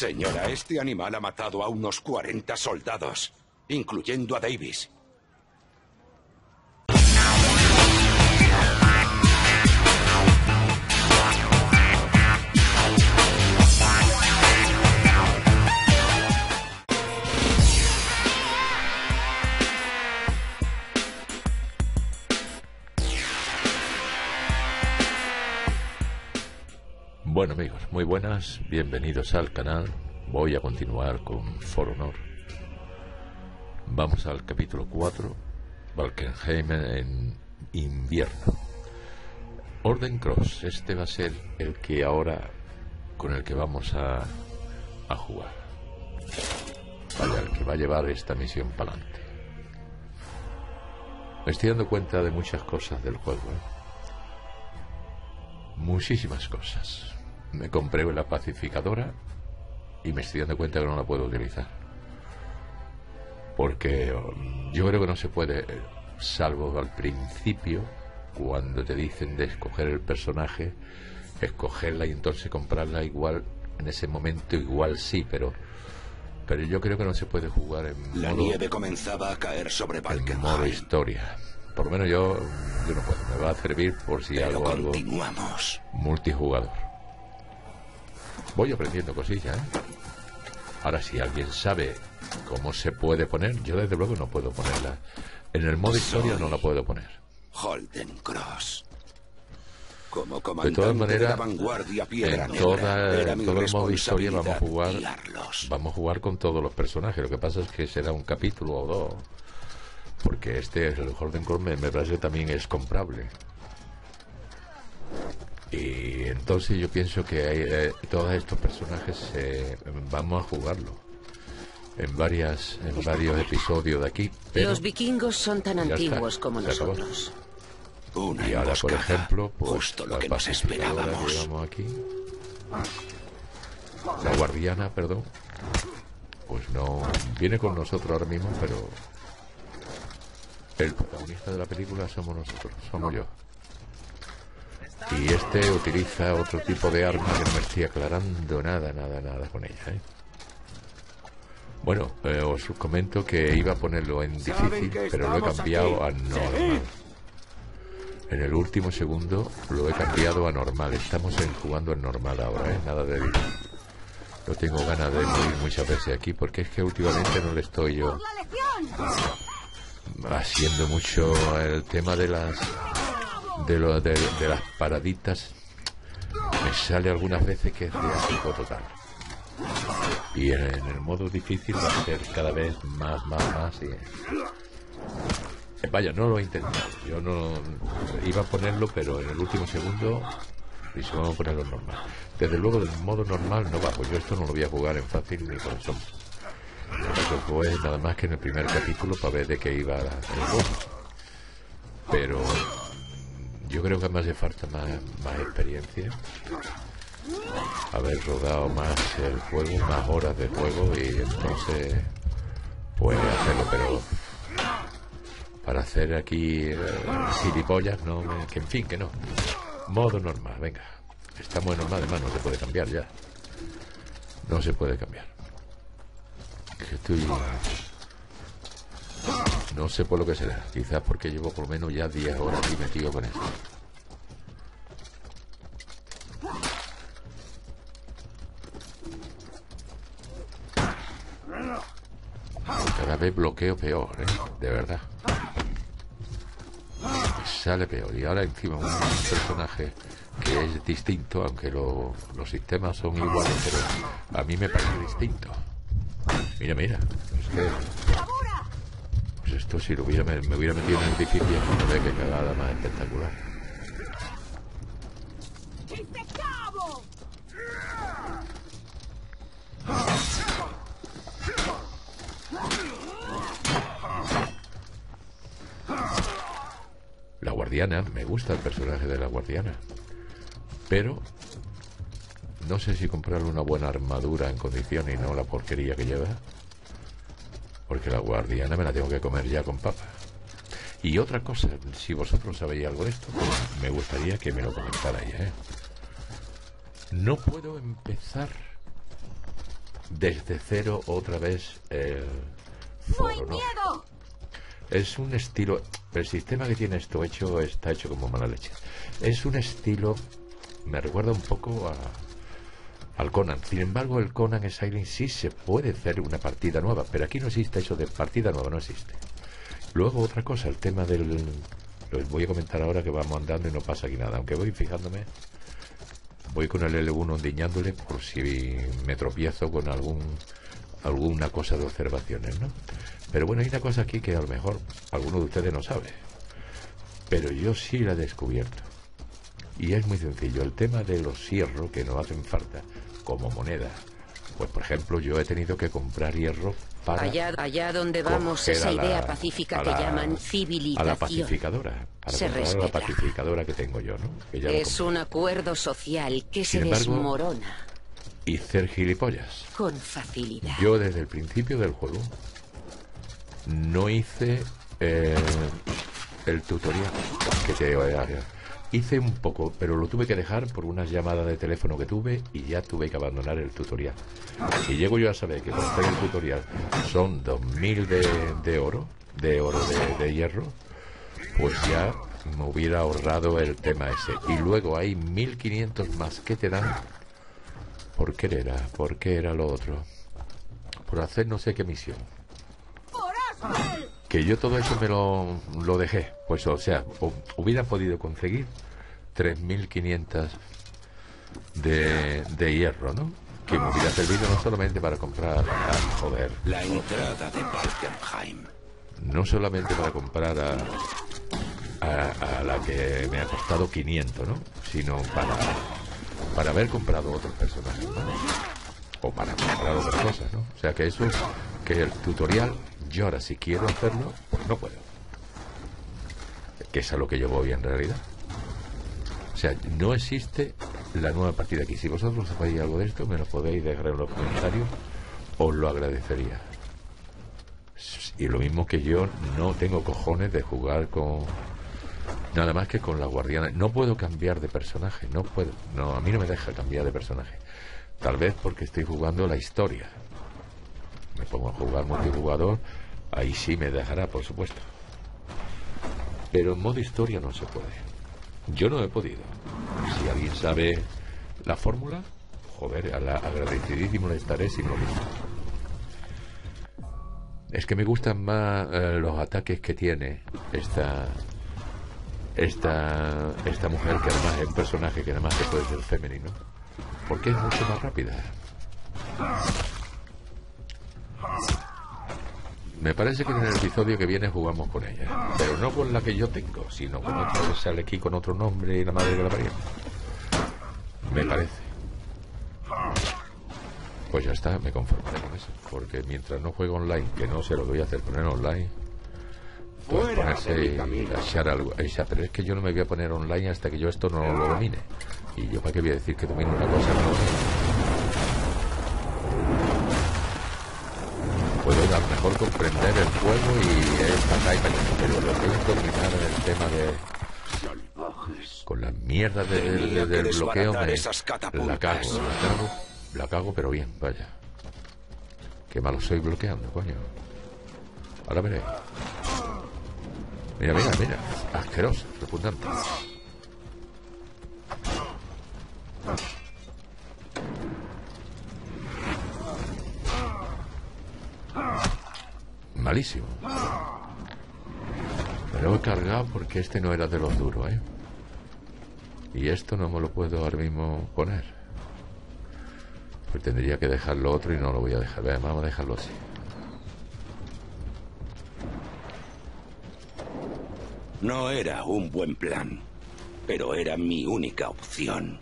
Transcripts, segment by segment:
Señora, este animal ha matado a unos 40 soldados, incluyendo a Davis. Bienvenidos al canal. Voy a continuar con For Honor. Vamos al capítulo 4, Valkenheim en invierno. Orden Cross, este va a ser el que ahora con el que vamos a, a jugar. Vaya, el que va a llevar esta misión para adelante. Me estoy dando cuenta de muchas cosas del juego. ¿eh? Muchísimas cosas me compré la pacificadora y me estoy dando cuenta que no la puedo utilizar. Porque um, yo creo que no se puede, salvo al principio, cuando te dicen de escoger el personaje, escogerla y entonces comprarla igual, en ese momento igual sí, pero pero yo creo que no se puede jugar en La nieve comenzaba a caer sobre Valkenheim. modo historia. Por lo menos yo, yo no puedo. Me va a servir por si Pero hago algo continuamos. multijugador. Voy aprendiendo cosillas, ¿eh? Ahora, si alguien sabe cómo se puede poner, yo desde luego no puedo ponerla. En el modo historia no la puedo poner. Holden Cross. Como De todas maneras, la vanguardia Piedra en toda, en todo el modo historia vamos a jugar, guiarlos. vamos a jugar con todos los personajes. Lo que pasa es que será un capítulo o dos, porque este, el Holden Cross, me, me parece que también es comprable. Y entonces yo pienso que hay, eh, todos estos personajes eh, vamos a jugarlo en varias en varios episodios de aquí. Pero, Los vikingos son tan está, antiguos como nosotros. Una y ahora, por ejemplo, pues justo lo la que nos que esperábamos. aquí, la guardiana, perdón, pues no viene con nosotros ahora mismo, pero el protagonista de la película somos nosotros, somos yo. Y este utiliza otro tipo de arma que no me estoy aclarando nada, nada, nada con ella. ¿eh? Bueno, eh, os comento que iba a ponerlo en difícil, pero lo he cambiado a normal. En el último segundo lo he cambiado a normal. Estamos en, jugando en normal ahora, ¿eh? Nada de difícil. No tengo ganas de morir muchas veces aquí porque es que últimamente no le estoy yo haciendo mucho el tema de las de, lo, de, las paraditas. Me sale algunas veces que es de asco total. Y en, el modo difícil va a ser cada vez más, más, más. Y, eh, Vaya, no lo he intentado. Yo no iba a ponerlo, pero en el último segundo dije, vamos a ponerlo normal. Desde luego, del modo normal no bajo. Yo esto no lo voy a jugar en fácil ni con sombra. Nada más que en el primer capítulo para ver de qué iba el juego. Pero yo creo que me hace falta más, más experiencia. Haber rodado más el juego, más horas de juego y entonces pues hacerlo, pero para hacer aquí eh, gilipollas, no, que en fin, que no. Modo normal, venga. Estamos en normal, además no se puede cambiar ya. No se puede cambiar. Que estoy... No sé por lo que será. Quizás porque llevo por lo menos ya 10 horas aquí metido con esto. Cada vez bloqueo peor, ¿eh? De verdad. Sale peor. Y ahora encima un personaje que es distinto, aunque lo- los sistemas son iguales, pero a mí me parece distinto. Mira, mira. Es que... Esto si lo hubiera, me, me hubiera metido en el difícil, no ve que cagada más espectacular. La guardiana, me gusta el personaje de la guardiana. Pero no sé si comprarle una buena armadura en condiciones y no la porquería que lleva. Porque la guardiana me la tengo que comer ya con papa. Y otra cosa, si vosotros sabéis algo de esto, pues me gustaría que me lo comentarais. ¿eh? No puedo empezar desde cero otra vez el foro, ¿no? Es un estilo, el sistema que tiene esto hecho está hecho como mala leche. Es un estilo, me recuerda un poco a, al Conan. Sin embargo, el Conan Silent sí se puede hacer una partida nueva, pero aquí no existe eso de partida nueva, no existe. Luego otra cosa, el tema del... Lo voy a comentar ahora que vamos andando y no pasa aquí nada, aunque voy fijándome voy con el L1 ondiñándole por si me tropiezo con algún alguna cosa de observaciones, ¿no? Pero bueno, hay una cosa aquí que a lo mejor alguno de ustedes no sabe, pero yo sí la he descubierto. Y es muy sencillo, el tema de los hierros que nos hacen falta como moneda. Pues por ejemplo, yo he tenido que comprar hierro para allá, allá donde vamos esa idea pacífica que llaman civilización. A la pacificadora, para Se comprar a la pacificadora que tengo yo, ¿no? Que ya lo Es un acuerdo social que se Sin embargo, desmorona y ser gilipollas. con facilidad. Yo desde el principio del juego no hice eh, el tutorial que te hice un poco, pero lo tuve que dejar por unas llamadas de teléfono que tuve y ya tuve que abandonar el tutorial. Si llego yo a saber que hacer el tutorial son 2000 de, de oro, de oro de, de hierro, pues ya me hubiera ahorrado el tema ese. Y luego hay 1500 más que te dan. ¿Por qué era? ¿Por qué era lo otro? Por hacer no sé qué misión. Que yo todo eso me lo, lo dejé. Pues o sea, hu- hubiera podido conseguir 3500 de, de hierro, ¿no? Que me hubiera servido no solamente para comprar, joder, La entrada de Valkenheim. no solamente para comprar a, a, a la que me ha costado 500, ¿no? Sino para, para haber comprado otros personajes, ¿no? O para comprar otras cosas, ¿no? O sea que eso, que el tutorial, yo ahora si quiero hacerlo, pues no puedo. Que es a lo que yo voy en realidad. O sea, no existe la nueva partida aquí. Si vosotros sabéis algo de esto, me lo podéis dejar en los comentarios, os lo agradecería. Y lo mismo que yo no tengo cojones de jugar con nada más que con la guardiana. No puedo cambiar de personaje, no puedo. No, a mí no me deja cambiar de personaje. Tal vez porque estoy jugando la historia. Me pongo a jugar multijugador, ahí sí me dejará, por supuesto. Pero en modo historia no se puede. Yo no he podido. Si alguien sabe la fórmula, joder, agradecidísimo le estaré sin lo. Es que me gustan más eh, los ataques que tiene esta esta esta mujer que además es un personaje que además que puede ser femenino porque es mucho más rápida. Me parece que en el episodio que viene jugamos con ella, pero no con la que yo tengo, sino con otra que sale aquí con otro nombre y la madre que la parió. Me parece. Pues ya está, me conformaré con eso. Porque mientras no juego online, que no se lo voy a hacer poner online, pues ponerse y echar algo. echar- Pero es que yo no me voy a poner online hasta que yo esto no lo domine. Y yo para qué voy a decir que domino una cosa no. Puedo lo mejor comprender el juego y esta taipa, pero lo que es dominar en el tema de con la mierda de- de- Tenía de- que del bloqueo me, la cago, la cago, la cago, pero bien, vaya. Qué malo soy bloqueando, coño. Ahora veré. Mira, mira, mira. Asqueroso, repugnante. Malísimo. Me lo he cargado porque este no era de los duros, ¿eh? Y esto no me lo puedo ahora mismo poner. Pues tendría que dejarlo otro y no lo voy a dejar. Vamos a dejarlo así. No era un buen plan, pero era mi única opción.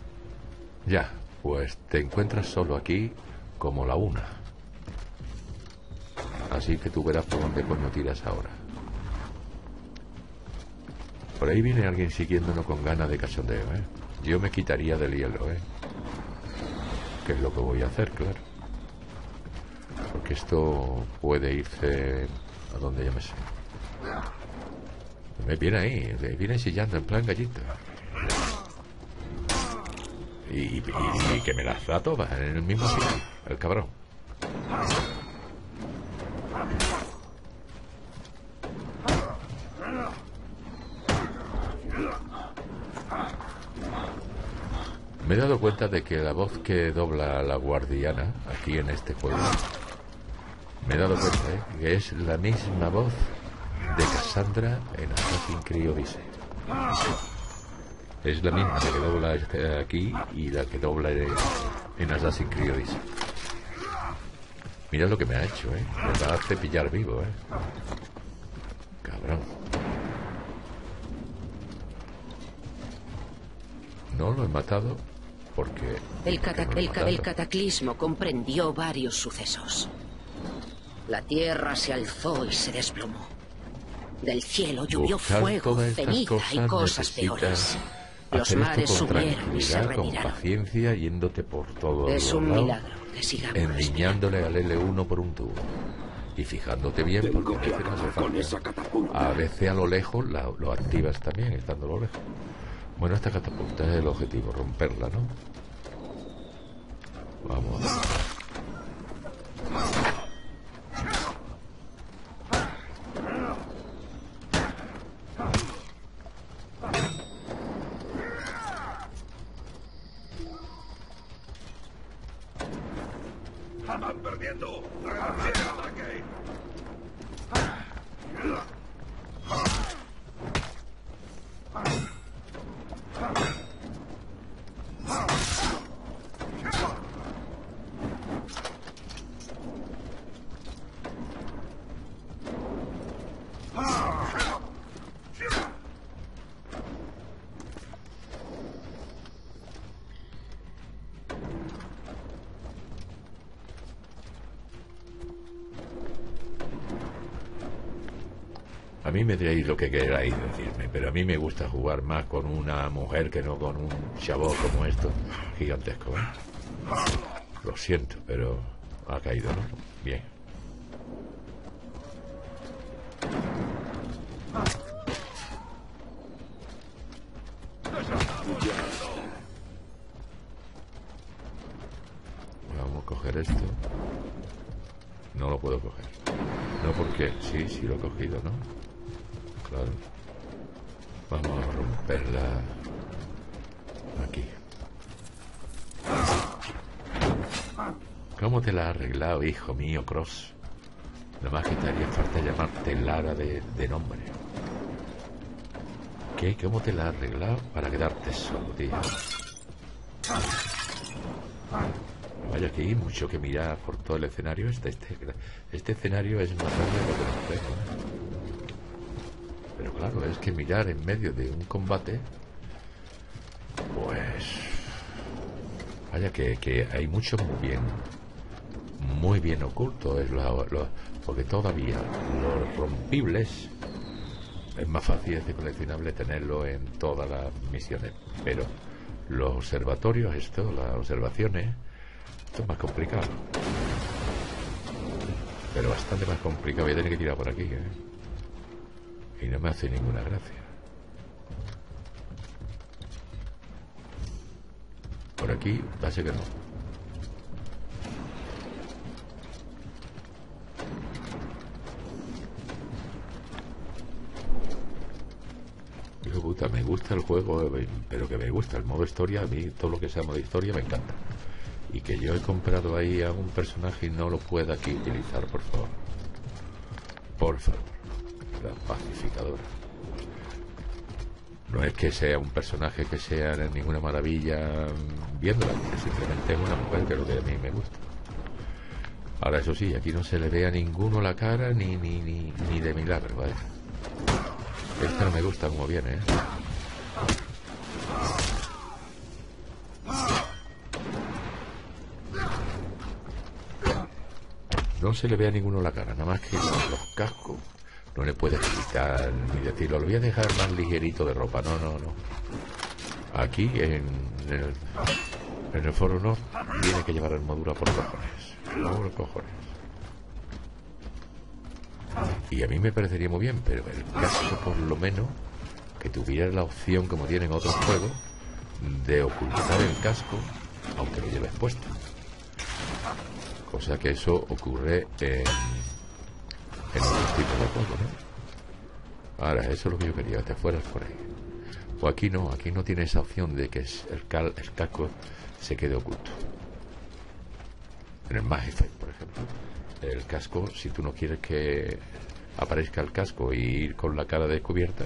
Ya, pues te encuentras solo aquí como la una. Así que tú verás por dónde coño tiras ahora. Por ahí viene alguien siguiéndonos con ganas de cachondeo, ¿eh? Yo me quitaría del hielo, ¿eh? Que es lo que voy a hacer, claro. Porque esto puede irse a donde yo me sé. Me viene ahí, me viene chillando en plan gallito. Y, y- y que me las da todas en el mismo sitio, el cabrón. Me he dado cuenta de que la voz que dobla a la guardiana aquí en este juego, me he dado cuenta ¿eh? que es la misma voz de Cassandra en Assassin's Creed Odyssey. Es la misma que dobla este aquí y la que dobla en Assassin's Creed Odyssey. Mira lo que me ha hecho, ¿eh? Me va a cepillar vivo, ¿eh? Cabrón. No lo he matado porque... El, el cataclismo comprendió varios sucesos. La tierra se alzó y se desplomó. Del cielo llovió fuego, ceniza y cosas peores. Los mares subieron y se con paciencia yéndote por todo Es un milagro que sigamos Endiñándole al L1 por un tubo. Y fijándote bien porque a veces A veces a lo lejos lo activas también, estando a lo lejos. Bueno, esta catapulta es el objetivo, romperla, ¿no? Vamos. A mí me diréis lo que queráis decirme, pero a mí me gusta jugar más con una mujer que no con un chabón como esto, gigantesco. ¿eh? Lo siento, pero ha caído, ¿no? Bien. Vamos a romperla aquí. ¿Cómo te la has arreglado, hijo mío, Cross? más que te haría falta llamarte Lara de, nombre. ¿Qué? ¿Cómo te la has arreglado para quedarte solo, tío? Vaya que hay mucho que mirar por todo el escenario. Este, este, este escenario es más grande de lo que nos ¿eh? Pero claro, es que mirar en medio de un combate, pues... Vaya que, hay mucho muy bien, muy bien oculto, es lo, porque todavía los rompibles es más fácil de coleccionable tenerlo en todas las misiones, pero los observatorios, esto, las observaciones, esto es más complicado. Pero bastante más complicado. Voy a tener que tirar por aquí, ¿eh? Y no me hace ninguna gracia. Por aquí, parece que no. Hijo puta, me gusta el juego, pero que me gusta el modo historia, a mí todo lo que sea modo historia me encanta. Y que yo he comprado ahí a un personaje y no lo pueda aquí utilizar, por favor. Por favor la pacificadora. No es que sea un personaje que sea ninguna maravilla viéndola, simplemente es una mujer que es lo que a mí me gusta. Ahora, eso sí, aquí no se le ve a ninguno la cara ni, ni, ni, ni de milagro, ¿vale? Esta no me gusta como viene, ¿eh? No se le ve a ninguno la cara, nada más que los cascos no le puedes quitar ni decirlo, lo voy a dejar más ligerito de ropa. No, no, no. Aquí en el, foro no tiene que llevar armadura por cojones. Por cojones. Y a mí me parecería muy bien, pero el caso por lo menos que tuviera la opción, como tienen otros juegos, de ocultar el casco, aunque lo lleves puesto. Cosa que eso ocurre en, Ahora, eso es lo que yo quería, te fueras por ahí. Pues aquí no, aquí no tiene esa opción de que el, casco se quede oculto. En el Magify, por ejemplo, el casco, si tú no quieres que aparezca el casco y ir con la cara descubierta,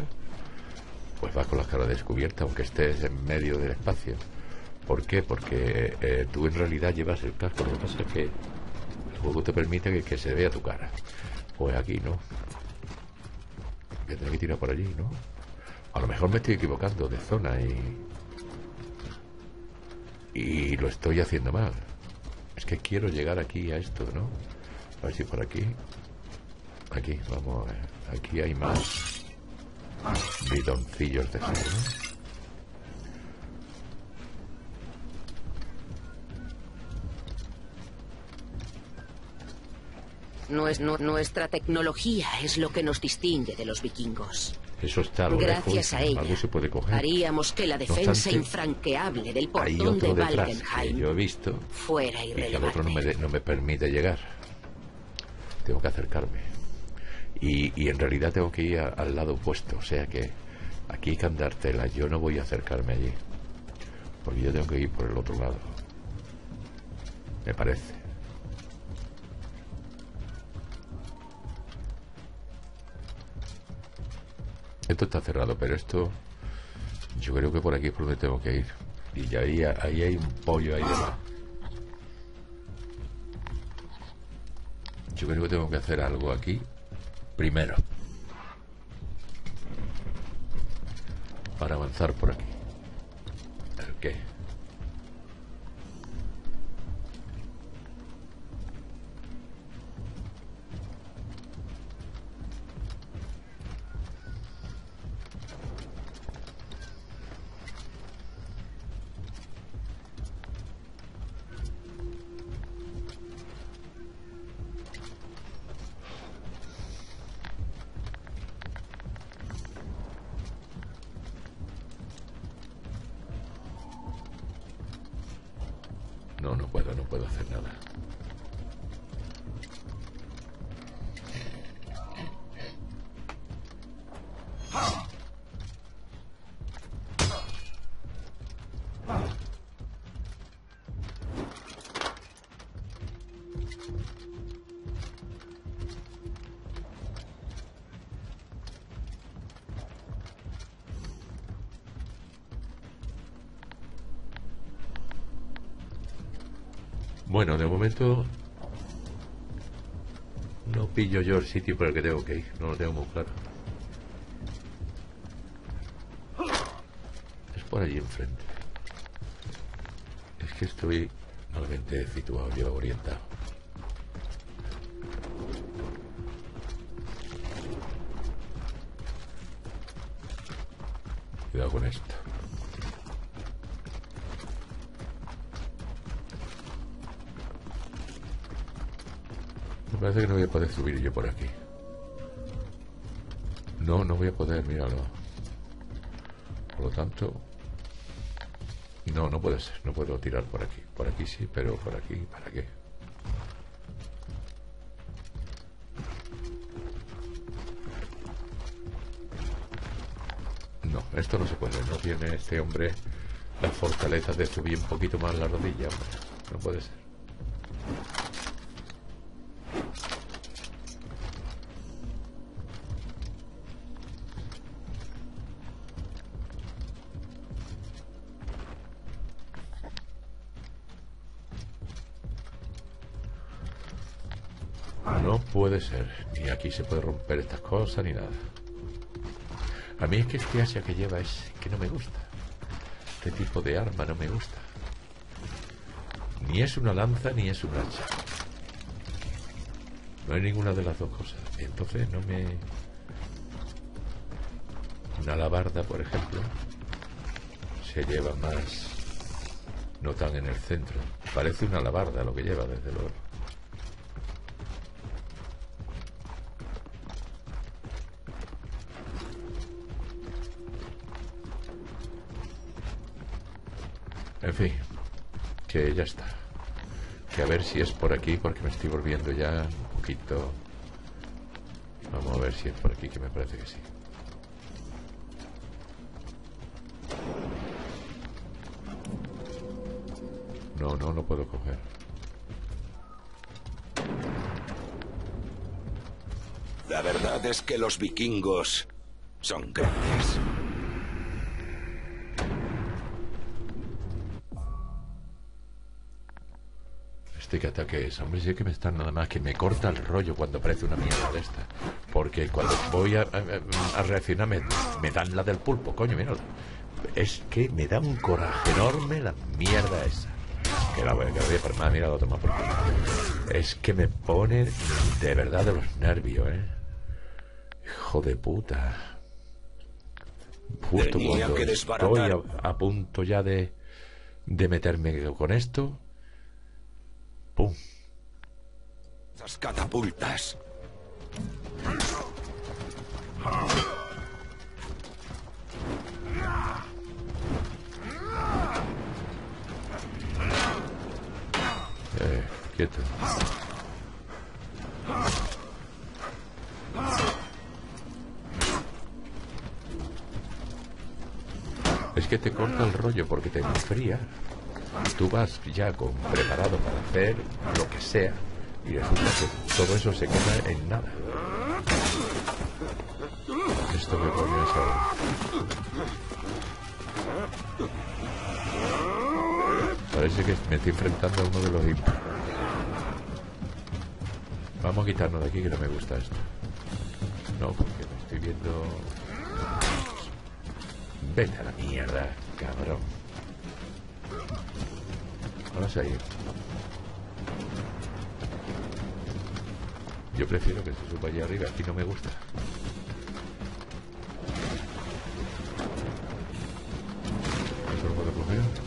pues vas con la cara descubierta, aunque estés en medio del espacio. ¿Por qué? Porque eh, tú en realidad llevas el casco, lo que pasa es que el juego te permite que se vea tu cara. Pues aquí no. Voy a que tirar por allí, ¿no? A lo mejor me estoy equivocando de zona y... Y lo estoy haciendo mal. Es que quiero llegar aquí a esto, ¿no? A ver si por aquí... Aquí, vamos a ver. Aquí hay más bidoncillos de sal, ¿no? Nuestra tecnología es lo que nos distingue de los vikingos. Eso está Gracias a ella, se puede coger. haríamos que la defensa infranqueable del portón de Valkenheim yo he visto fuera irrelevante. Y que otro no me, no me permite llegar. Tengo que acercarme. Y, y en realidad tengo que ir al lado opuesto. O sea que aquí hay que andar tela. Yo no voy a acercarme allí. Porque yo tengo que ir por el otro lado. Me parece. Esto está cerrado, pero esto yo creo que por aquí es por donde tengo que ir. Y ya ahí, ahí hay un pollo ahí debajo. Yo creo que tengo que hacer algo aquí primero. Para avanzar por aquí. ¿El qué? no puedo hacer nada. Bueno, de momento no pillo yo el sitio por el que tengo que ir, no lo tengo muy claro. Es por allí enfrente. Es que estoy malamente situado, yo orientado. Poder subir yo por aquí. No, no voy a poder, míralo. Por lo tanto... No, no puede ser, no puedo tirar por aquí. Por aquí sí, pero por aquí, ¿para qué? No, esto no se puede. No tiene este hombre la fortaleza de subir un poquito más la rodilla. No puede ser. Puede ser. Ni aquí se puede romper estas cosas ni nada. A mí es que este Asia que lleva es que no me gusta. Este tipo de arma no me gusta. Ni es una lanza ni es un hacha. No hay ninguna de las dos cosas. Entonces no me... Una alabarda, por ejemplo, se lleva más... No tan en el centro. Parece una alabarda lo que lleva, desde luego. Que ya está. Que a ver si es por aquí, porque me estoy volviendo ya un poquito... Vamos a ver si es por aquí, que me parece que sí. No, no, no puedo coger. La verdad es que los vikingos son grandes. Que es, hombre, sí que me están nada más que me corta el rollo cuando aparece una mierda de esta. Porque cuando voy a, reaccionar me, dan la del pulpo, coño, mira. Es que me da un coraje enorme la mierda esa. Que la voy, que la voy a formar, mira, lo toma por Es que me pone de verdad de los nervios, ¿eh? Hijo de puta. Justo cuando estoy a, punto ya de, de meterme con esto. ¡Pum! Esas catapultas. Eh, quieto. Es que te corta el rollo porque te enfría. Tú vas ya con preparado para hacer lo que sea y resulta que todo eso se queda en nada. Esto me pone ahora. Parece que me estoy enfrentando a uno de los impos. Vamos a quitarnos de aquí que no me gusta esto. No, porque me estoy viendo... Vete a la mierda, cabrón. Vamos a ir. Yo prefiero que se suba allá arriba, aquí no me gusta. ¿Eso lo puedo coger?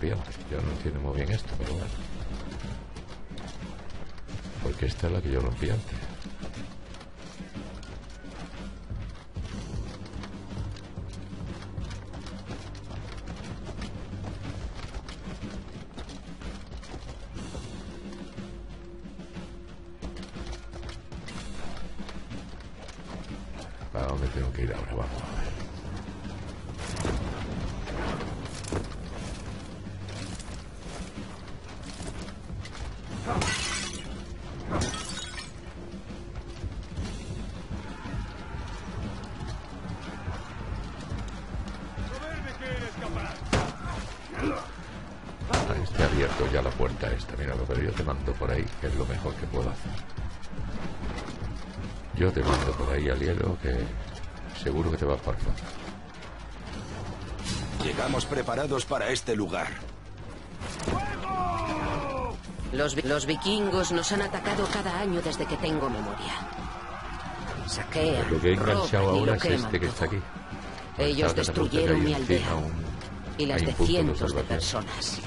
Yo no entiendo muy bien esto, pero bueno. Porque esta es la que yo rompí antes. Para este lugar. Los, los, vikingos nos han atacado cada año desde que tengo memoria. Saquean, lo que he enganchado ahora es este que está aquí. Ellos destruyeron mi aldea y las de cientos de personas.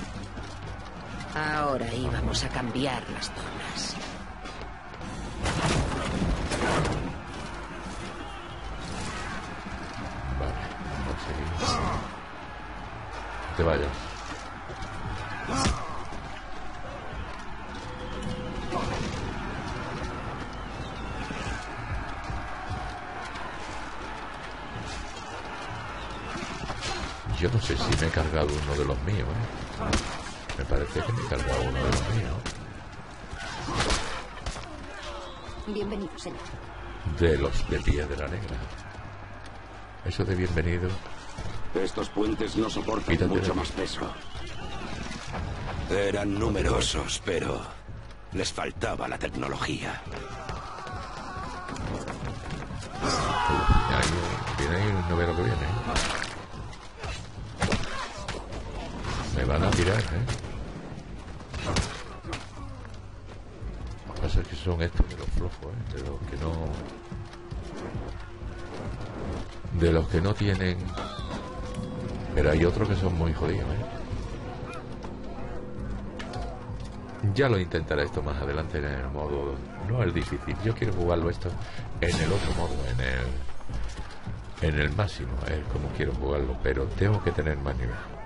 Ahora íbamos a cambiar las zonas. Yo no sé si me he cargado uno de los míos, ¿eh? Me parece que me he cargado uno de los míos. Bienvenido, señor. De los de Piedra Negra. Eso de bienvenido estos puentes no soportan mucho más peso. Eran numerosos, pero les faltaba la tecnología. Viene ahí un novero que viene. Me van a tirar, ¿eh? Lo que pasa es que son estos de los flojos, ¿eh? De los que no... de los que no tienen. Pero hay otros que son muy jodidos, ¿eh? Ya lo intentaré esto más adelante en el modo. No el difícil, yo quiero jugarlo esto en el otro modo, en el. En el máximo, es como quiero jugarlo, pero tengo que tener más nivel.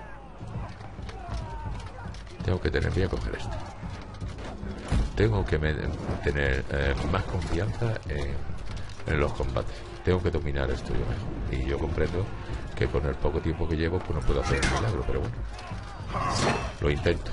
Tengo que tener. Voy a coger esto. Tengo que tener eh, más confianza en, los combates. Tengo que dominar esto yo mejor. Y yo comprendo que con el poco tiempo que llevo, pues no puedo hacer un milagro, pero bueno. Lo intento.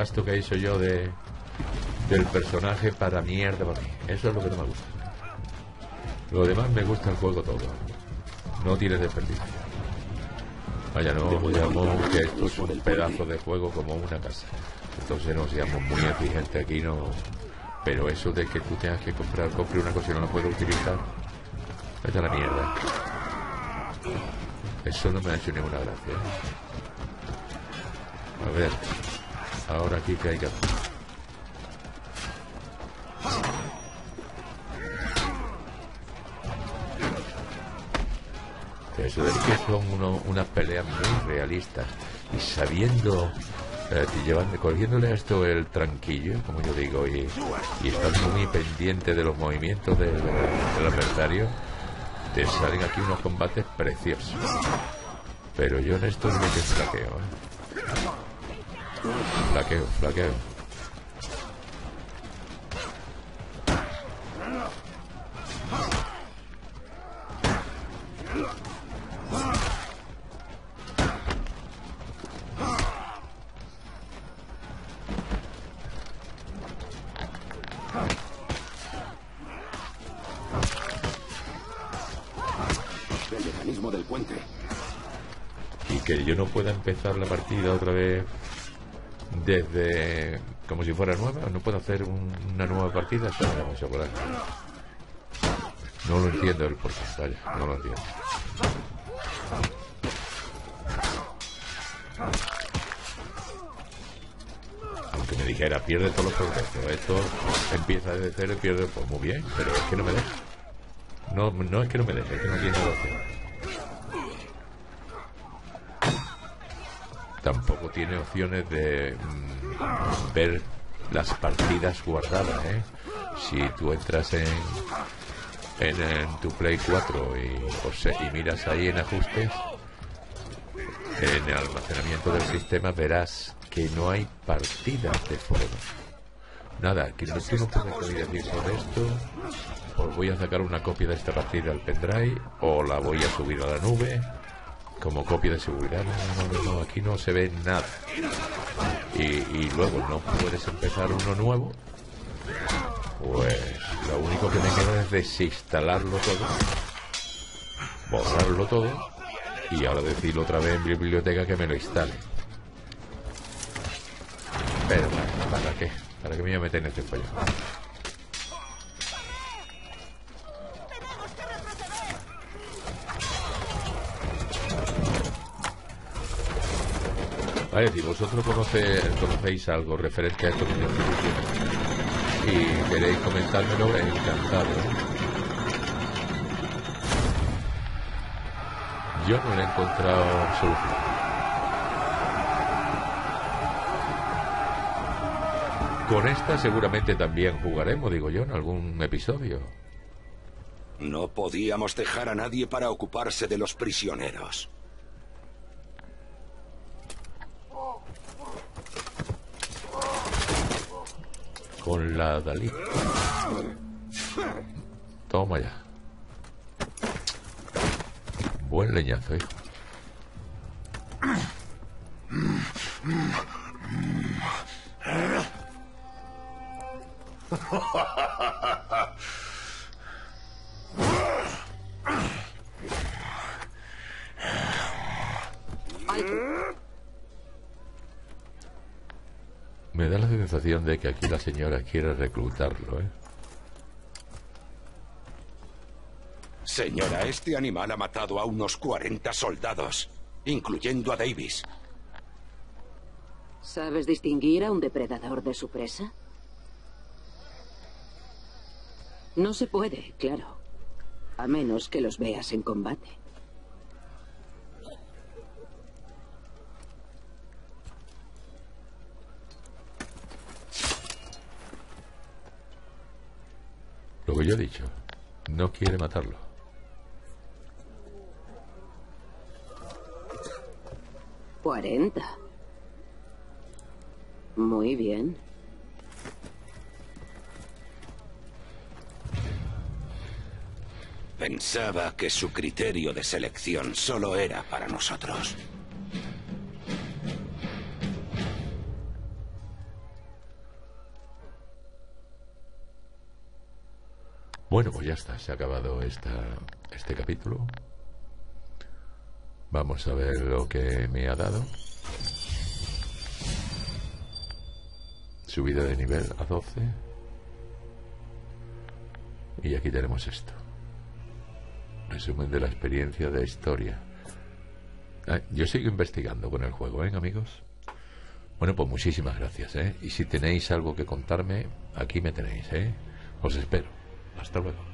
Gasto que he hecho yo de del personaje para mierda para mí. Eso es lo que no me gusta. Lo demás me gusta el juego todo. No tiene desperdicio. Vaya, no digamos que esto es un pedazo de juego como una casa. Entonces no seamos muy exigentes aquí, no. Pero eso de que tú tengas que comprar, compre una cosa y no la puedes utilizar, vete a la mierda. Eso no me ha hecho ninguna gracia. A ver. Ahora aquí que hay que hacer. Eso de que son unas peleas muy realistas y sabiendo eh, llevando, cogiéndole a esto el tranquillo, como yo digo, y, y estando muy pendiente de los movimientos del, adversario, te salen aquí unos combates preciosos. Pero yo en esto no me flaqueo. ¿eh? Flaqueo, flaqueo. El mecanismo del puente. Y que yo no pueda empezar la partida otra vez desde como si fuera nueva. No puedo hacer una nueva partida. No lo entiendo el porcentaje, no lo entiendo. Aunque me dijera, pierde todos los progresos. Esto empieza desde cero y pierde, pues muy bien, pero es que no me deja. No, no es que no me deje, es que no tiene opción. Tiene opciones de mm, ver las partidas guardadas. ¿eh? Si tú entras en, en, tu Play 4 y, miras ahí en ajustes, en el almacenamiento del sistema verás que no hay partidas de foro. Nada, que no, no puedes decir sobre esto, os voy a sacar una copia de esta partida al pendrive o la voy a subir a la nube como copia de seguridad. No, no, no, aquí no se ve nada. Y, luego no puedes empezar uno nuevo. Pues lo único que me queda es desinstalarlo todo, borrarlo todo y ahora decirlo otra vez en mi biblioteca que me lo instale. Pero, ¿para qué? ¿Para qué me voy a meter en este follón? Vale, si vosotros conocéis algo referente a esto que y queréis comentármelo, encantado. Yo no he encontrado solución. Con esta seguramente también jugaremos, digo yo, en algún episodio. No podíamos dejar a nadie para ocuparse de los prisioneros. con la Dalí. Toma ya. Buen leñazo, ¿eh? hijo. Me da la sensación de que aquí la señora quiere reclutarlo, ¿eh? Señora, este animal ha matado a unos 40 soldados, incluyendo a Davis. ¿Sabes distinguir a un depredador de su presa? No se puede, claro. A menos que los veas en combate. Lo que yo he dicho, no quiere matarlo. Cuarenta. Muy bien. Pensaba que su criterio de selección solo era para nosotros. Bueno, pues ya está, se ha acabado esta, este capítulo. Vamos a ver lo que me ha dado. Subida de nivel a 12. Y aquí tenemos esto. Resumen de la experiencia de historia. Ah, yo sigo investigando con el juego, ¿eh, amigos? Bueno, pues muchísimas gracias, ¿eh? Y si tenéis algo que contarme, aquí me tenéis, ¿eh? Os espero. Hasta luego.